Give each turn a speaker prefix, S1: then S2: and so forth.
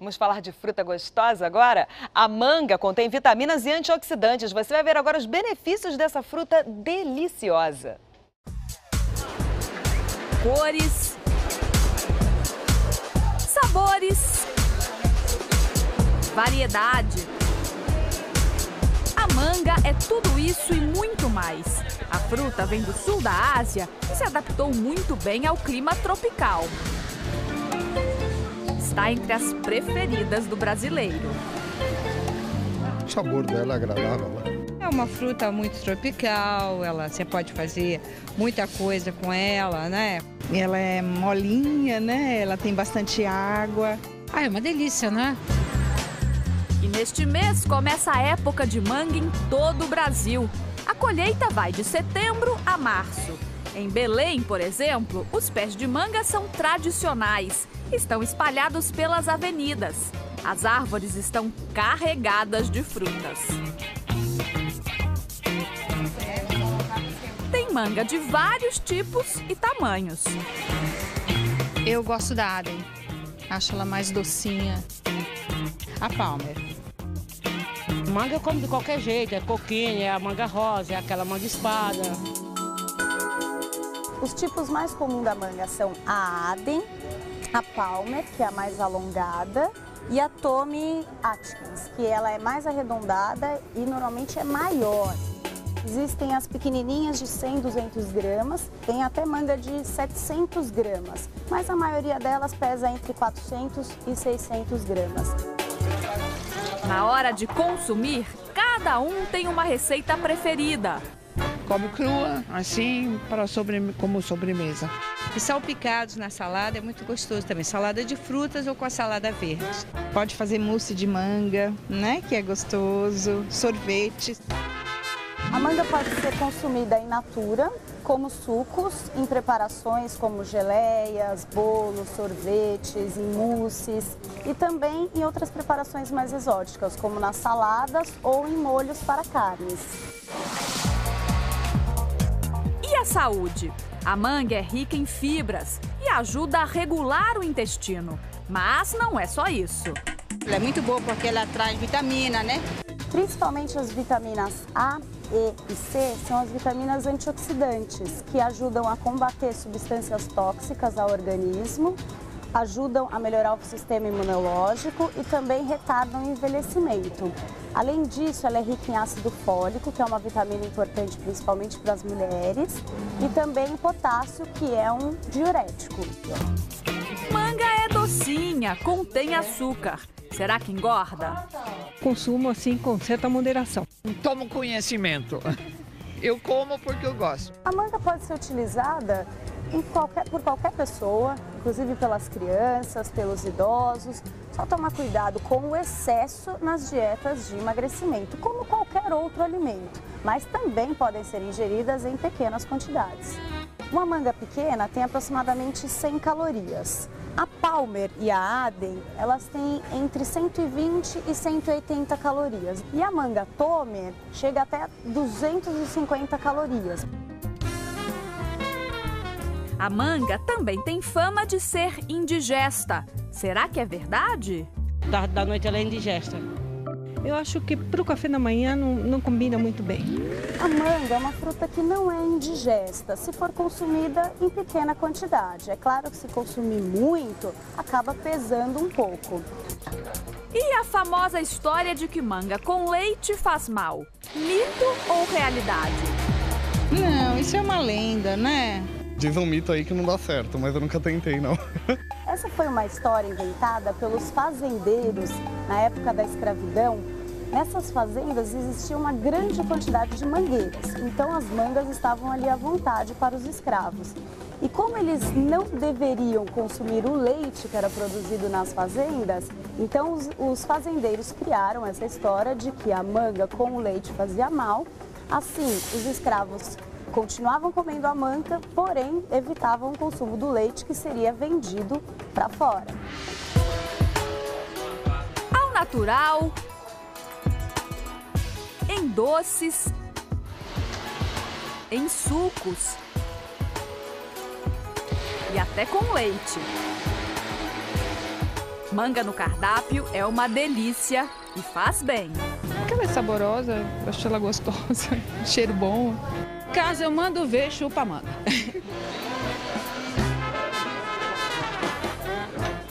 S1: Vamos falar de fruta gostosa agora? A manga contém vitaminas e antioxidantes. Você vai ver agora os benefícios dessa fruta deliciosa.
S2: Cores, sabores, variedade. A manga é tudo isso e muito mais. A fruta vem do sul da Ásia e se adaptou muito bem ao clima tropical está entre as preferidas do brasileiro.
S3: O sabor dela é agradável. Né?
S4: É uma fruta muito tropical, ela você pode fazer muita coisa com ela, né? Ela é molinha, né? Ela tem bastante água.
S5: Ah, é uma delícia, né?
S2: E neste mês começa a época de manga em todo o Brasil. A colheita vai de setembro a março. Em Belém, por exemplo, os pés de manga são tradicionais estão espalhados pelas avenidas. As árvores estão carregadas de frutas. Tem manga de vários tipos e tamanhos.
S5: Eu gosto da Aden. Acho ela mais docinha.
S4: A Palmer.
S6: Manga eu como de qualquer jeito, é coquinha, é a manga rosa, é aquela manga espada.
S7: Os tipos mais comuns da manga são a Aden, a Palmer, que é a mais alongada, e a Tommy Atkins, que ela é mais arredondada e normalmente é maior. Existem as pequenininhas de 100, 200 gramas, tem até manga de 700 gramas, mas a maioria delas pesa entre 400 e 600 gramas.
S2: Na hora de consumir, cada um tem uma receita preferida.
S4: Come crua, assim, para sobre, como sobremesa. E salpicados na salada é muito gostoso também. Salada de frutas ou com a salada verde. Pode fazer mousse de manga, né? Que é gostoso. Sorvete.
S7: A manga pode ser consumida in natura, como sucos, em preparações como geleias, bolos, sorvetes, em mousses e também em outras preparações mais exóticas, como nas saladas ou em molhos para carnes.
S2: A saúde? A manga é rica em fibras e ajuda a regular o intestino. Mas não é só isso.
S4: Ela é muito boa porque ela traz vitamina, né?
S7: Principalmente as vitaminas A, E e C são as vitaminas antioxidantes, que ajudam a combater substâncias tóxicas ao organismo ajudam a melhorar o sistema imunológico e também retardam o envelhecimento. Além disso, ela é rica em ácido fólico, que é uma vitamina importante principalmente para as mulheres, e também em potássio, que é um diurético.
S2: Manga é docinha, contém açúcar. Será que engorda?
S4: Consumo assim com certa moderação.
S8: Tomo conhecimento. Eu como porque eu gosto.
S7: A manga pode ser utilizada qualquer, por qualquer pessoa, inclusive pelas crianças, pelos idosos. Só tomar cuidado com o excesso nas dietas de emagrecimento, como qualquer outro alimento, mas também podem ser ingeridas em pequenas quantidades. Uma manga pequena tem aproximadamente 100 calorias. A Palmer e a Aden, elas têm entre 120 e 180 calorias. E a manga Tomer chega até 250 calorias.
S2: A manga também tem fama de ser indigesta. Será que é verdade?
S6: Da, da noite ela é indigesta.
S4: Eu acho que para o café da manhã não, não combina muito bem.
S7: A manga é uma fruta que não é indigesta se for consumida em pequena quantidade. É claro que se consumir muito, acaba pesando um pouco.
S2: E a famosa história de que manga com leite faz mal? Mito ou realidade?
S4: Não, isso é uma lenda, né?
S3: Diz um mito aí que não dá certo, mas eu nunca tentei, não.
S7: Essa foi uma história inventada pelos fazendeiros na época da escravidão. Nessas fazendas existia uma grande quantidade de mangueiras, então as mangas estavam ali à vontade para os escravos. E como eles não deveriam consumir o leite que era produzido nas fazendas, então os, os fazendeiros criaram essa história de que a manga com o leite fazia mal. Assim, os escravos continuavam comendo a manga, porém evitavam o consumo do leite que seria vendido para fora.
S2: Ao natural, em doces, em sucos e até com leite. Manga no cardápio é uma delícia e faz bem.
S9: Porque ela é saborosa, acho ela gostosa, cheiro bom.
S10: Caso eu mando ver, chupa manga.